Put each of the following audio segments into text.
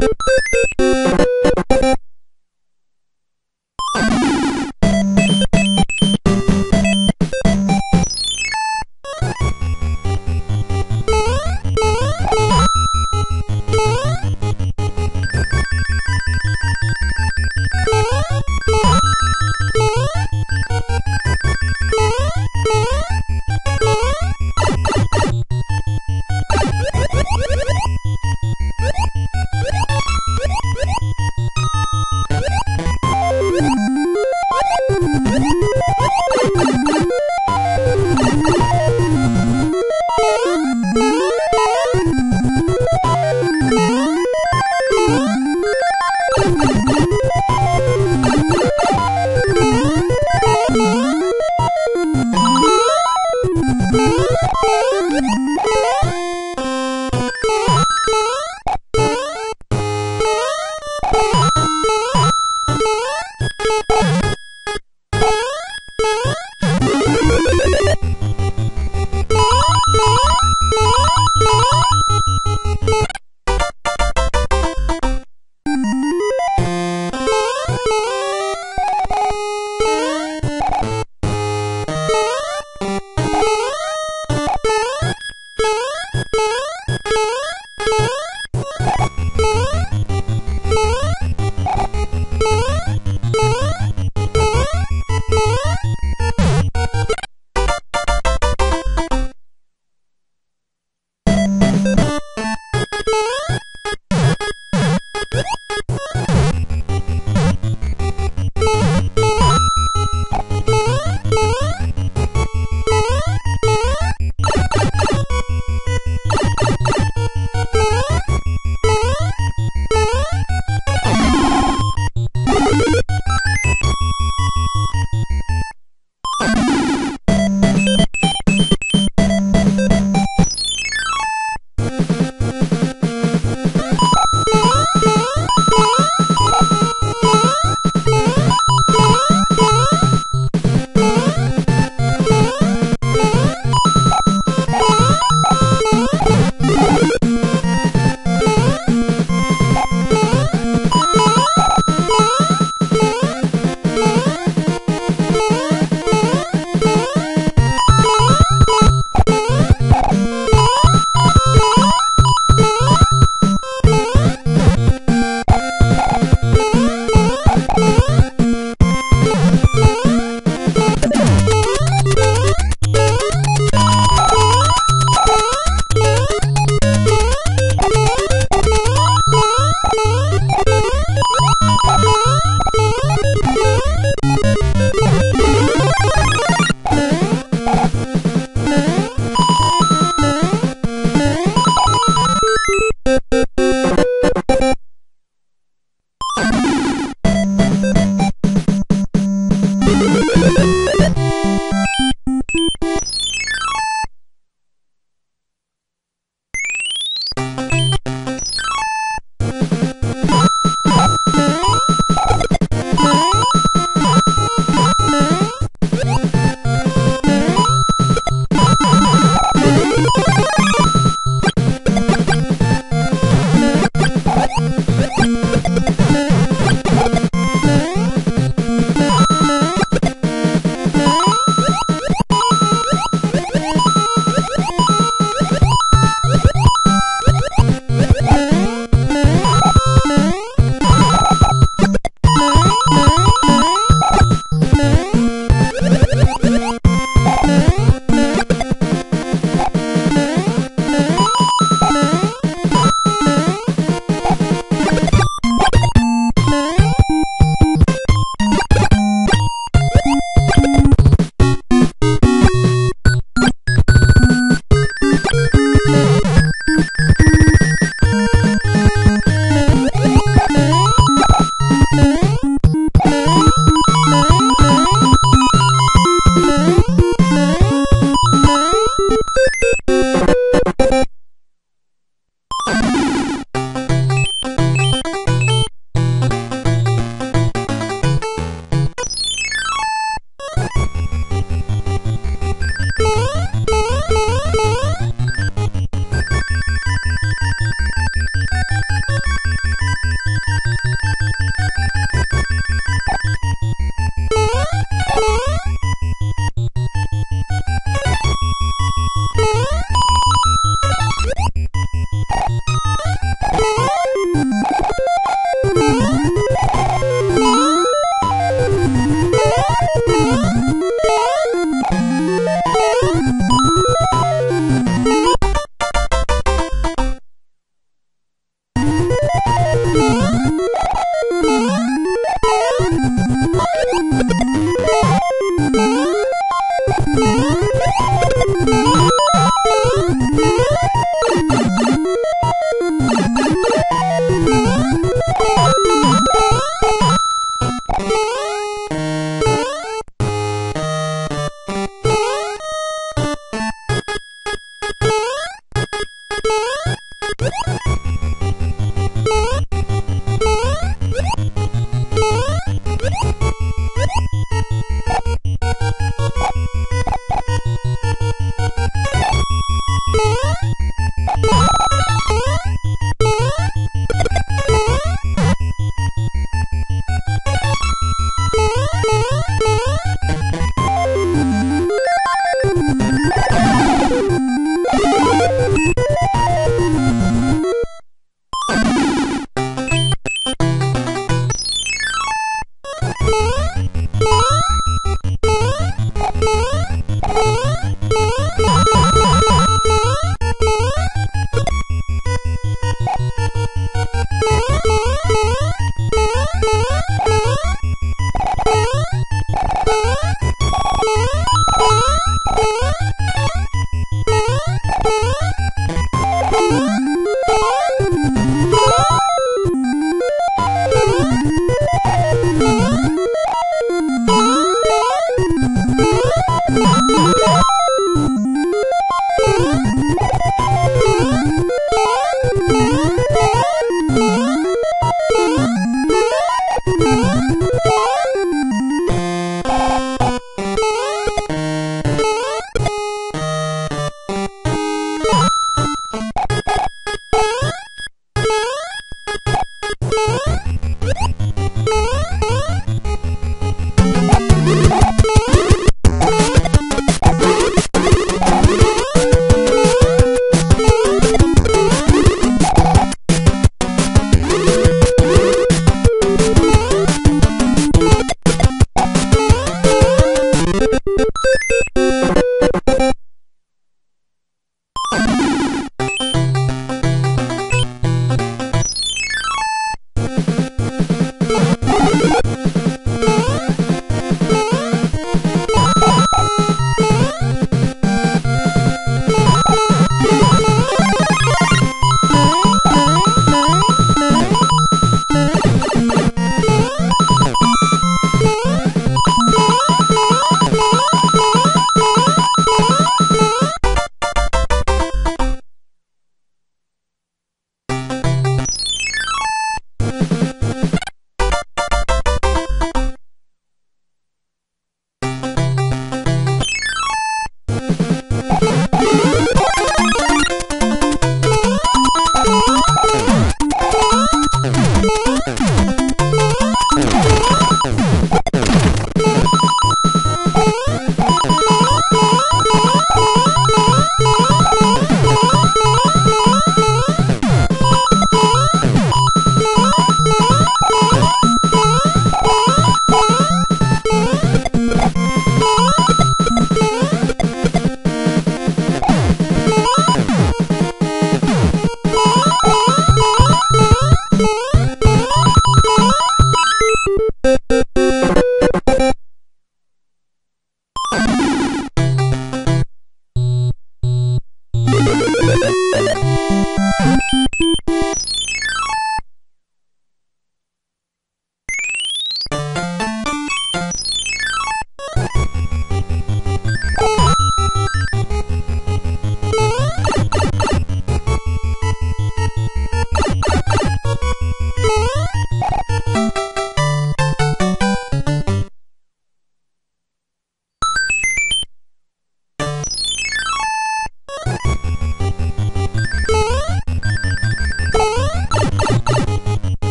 Boop boop!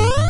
Mm-hmm.